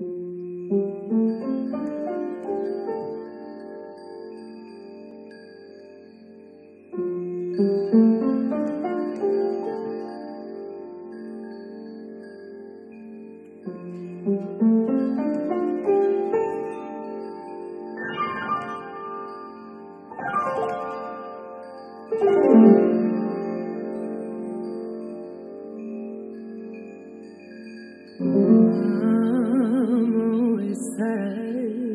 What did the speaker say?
I'm always night.